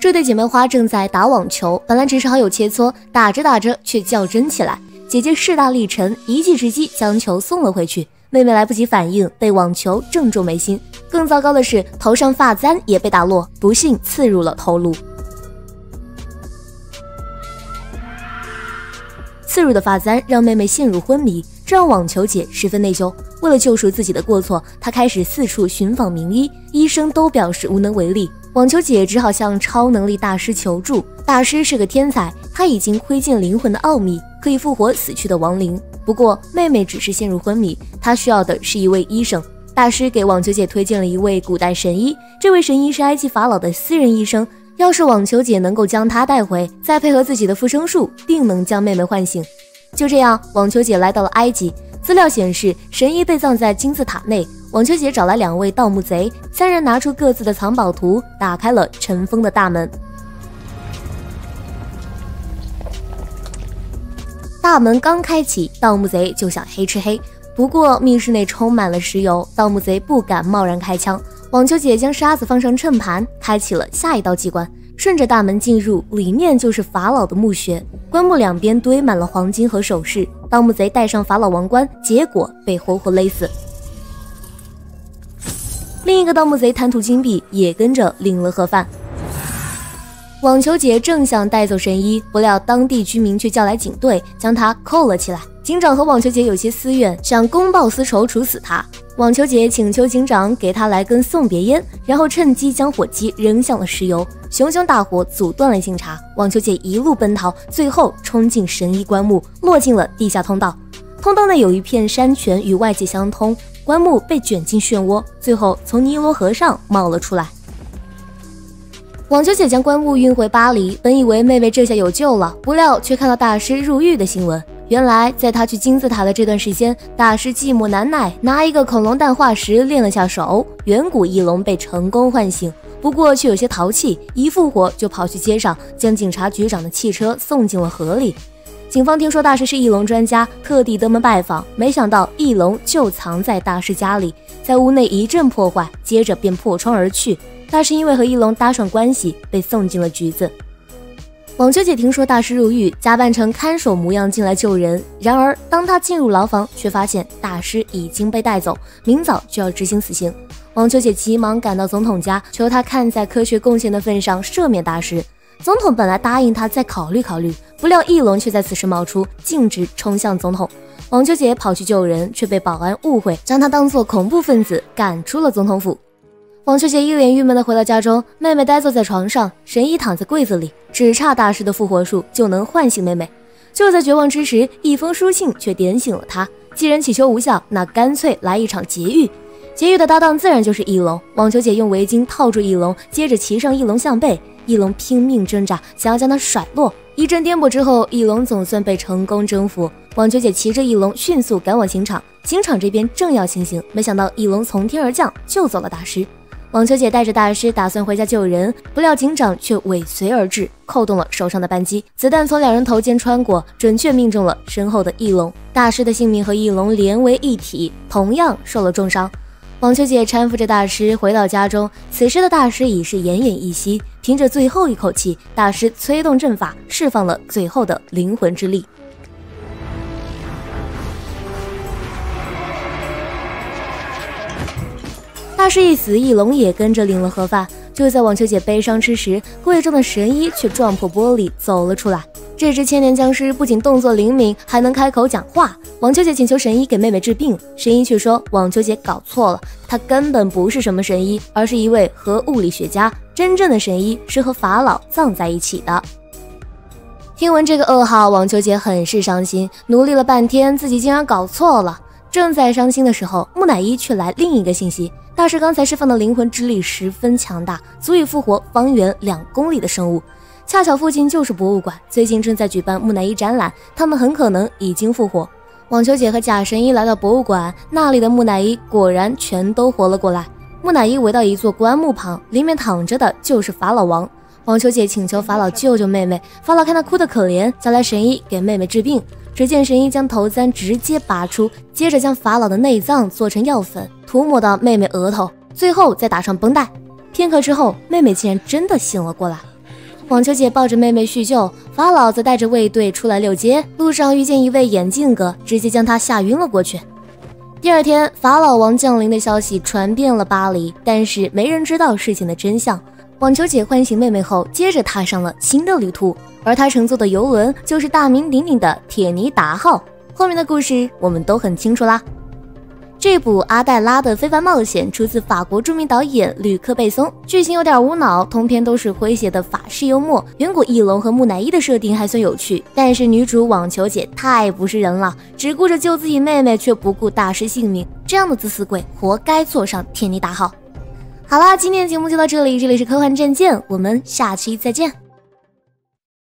这对姐妹花正在打网球，本来只是好友切磋，打着打着却较真起来。姐姐势大力沉，一记直击将球送了回去。妹妹来不及反应，被网球正中眉心。更糟糕的是，头上发簪也被打落，不幸刺入了头颅。刺入的发簪让妹妹陷入昏迷，这让网球姐十分内疚。为了救赎自己的过错，她开始四处寻访名医，医生都表示无能为力。网球姐只好向超能力大师求助。大师是个天才，他已经窥见灵魂的奥秘。可以复活死去的亡灵，不过妹妹只是陷入昏迷，她需要的是一位医生。大师给网球姐推荐了一位古代神医，这位神医是埃及法老的私人医生。要是网球姐能够将他带回，再配合自己的附身术，定能将妹妹唤醒。就这样，网球姐来到了埃及。资料显示，神医被葬在金字塔内。网球姐找来两位盗墓贼，三人拿出各自的藏宝图，打开了尘封的大门。大门刚开启，盗墓贼就想黑吃黑。不过密室内充满了石油，盗墓贼不敢贸然开枪。网球姐将沙子放上秤盘，开启了下一道机关。顺着大门进入，里面就是法老的墓穴，棺木两边堆满了黄金和首饰。盗墓贼戴上法老王冠，结果被活活勒死。另一个盗墓贼贪图金币，也跟着领了盒饭。网球姐正想带走神医，不料当地居民却叫来警队，将他扣了起来。警长和网球姐有些私怨，想公报私仇，处死他。网球姐请求警长给她来根送别烟，然后趁机将火机扔向了石油，熊熊大火阻断了警察。网球姐一路奔逃，最后冲进神医棺木，落进了地下通道。通道内有一片山泉与外界相通，棺木被卷进漩涡，最后从尼罗河上冒了出来。网球姐将棺木运回巴黎，本以为妹妹这下有救了，不料却看到大师入狱的新闻。原来，在他去金字塔的这段时间，大师寂寞难耐，拿一个恐龙蛋化石练了下手，远古翼龙被成功唤醒，不过却有些淘气，一复活就跑去街上，将警察局长的汽车送进了河里。警方听说大师是翼龙专家，特地登门拜访，没想到翼龙就藏在大师家里，在屋内一阵破坏，接着便破窗而去。大师因为和翼龙搭上关系，被送进了局子。网球姐听说大师入狱，假扮成看守模样进来救人。然而，当她进入牢房，却发现大师已经被带走，明早就要执行死刑。网球姐急忙赶到总统家，求他看在科学贡献的份上赦免大师。总统本来答应他再考虑考虑，不料翼龙却在此时冒出，径直冲向总统。网球姐跑去救人，却被保安误会，将他当作恐怖分子赶出了总统府。网球姐一脸郁闷地回到家中，妹妹呆坐在床上，神医躺在柜子里，只差大师的复活术就能唤醒妹妹。就在绝望之时，一封书信却点醒了她。既然祈求无效，那干脆来一场劫狱。劫狱的搭档自然就是翼龙。网球姐用围巾套住翼龙，接着骑上翼龙向背，翼龙拼命挣扎，想要将它甩落。一阵颠簸之后，翼龙总算被成功征服。网球姐骑着翼龙迅速赶往刑场，刑场这边正要行刑，没想到翼龙从天而降，救走了大师。网球姐带着大师打算回家救人，不料警长却尾随而至，扣动了手上的扳机，子弹从两人头间穿过，准确命中了身后的翼龙。大师的性命和翼龙连为一体，同样受了重伤。网球姐搀扶着大师回到家中，此时的大师已是奄奄一息，凭着最后一口气，大师催动阵法，释放了最后的灵魂之力。大师一死，翼龙也跟着领了盒饭。就在网球姐悲伤之时，贵重的神医却撞破玻璃走了出来。这只千年僵尸不仅动作灵敏，还能开口讲话。网球姐请求神医给妹妹治病，神医却说网球姐搞错了，他根本不是什么神医，而是一位核物理学家。真正的神医是和法老葬在一起的。听闻这个噩耗，网球姐很是伤心，努力了半天，自己竟然搞错了。正在伤心的时候，木乃伊却来另一个信息。大师刚才释放的灵魂之力十分强大，足以复活方圆两公里的生物。恰巧附近就是博物馆，最近正在举办木乃伊展览，他们很可能已经复活。网球姐和假神医来到博物馆，那里的木乃伊果然全都活了过来。木乃伊围到一座棺木旁，里面躺着的就是法老王。网球姐请求法老救救妹妹，法老看她哭得可怜，叫来神医给妹妹治病。只见神医将头簪直接拔出，接着将法老的内脏做成药粉，涂抹到妹妹额头，最后再打上绷带。片刻之后，妹妹竟然真的醒了过来。网球姐抱着妹妹叙旧，法老则带着卫队出来遛街，路上遇见一位眼镜哥，直接将他吓晕了过去。第二天，法老王降临的消息传遍了巴黎，但是没人知道事情的真相。网球姐唤醒妹妹后，接着踏上了新的旅途，而她乘坐的游轮就是大名鼎鼎的铁尼达号。后面的故事我们都很清楚啦。这部《阿黛拉的非凡冒险》出自法国著名导演吕克·贝松，剧情有点无脑，通篇都是诙谐的法式幽默。远古翼龙和木乃伊的设定还算有趣，但是女主网球姐太不是人了，只顾着救自己妹妹，却不顾大师性命，这样的自私鬼活该坐上铁尼达号。好啦，今天的节目就到这里，这里是科幻战舰，我们下期再见。